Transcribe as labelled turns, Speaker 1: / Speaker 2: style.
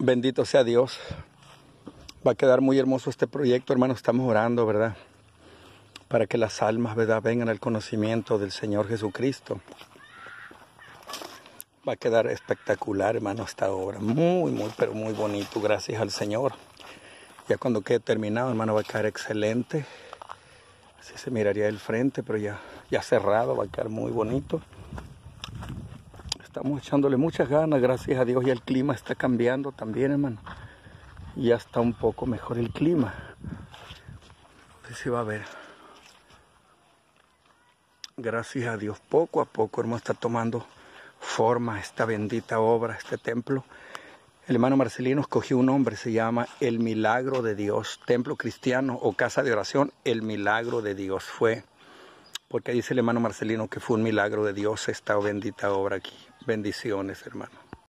Speaker 1: Bendito sea Dios. Va a quedar muy hermoso este proyecto, hermano. Estamos orando, ¿verdad? Para que las almas, ¿verdad? Vengan al conocimiento del Señor Jesucristo. Va a quedar espectacular, hermano, esta obra. Muy, muy, pero muy bonito. Gracias al Señor. Ya cuando quede terminado, hermano, va a quedar excelente. Así se miraría el frente, pero ya, ya cerrado, va a quedar muy bonito. Estamos echándole muchas ganas, gracias a Dios, y el clima está cambiando también, hermano. Ya está un poco mejor el clima. No sé si va a ver. Gracias a Dios, poco a poco, hermano, está tomando forma esta bendita obra, este templo. El hermano Marcelino escogió un nombre, se llama El Milagro de Dios, Templo Cristiano o Casa de Oración, El Milagro de Dios fue, porque dice el hermano Marcelino que fue un milagro de Dios esta bendita obra aquí. Bendiciones, hermano.